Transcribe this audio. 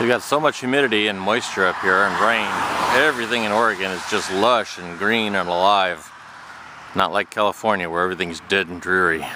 We've got so much humidity and moisture up here and rain. Everything in Oregon is just lush and green and alive. Not like California where everything's dead and dreary.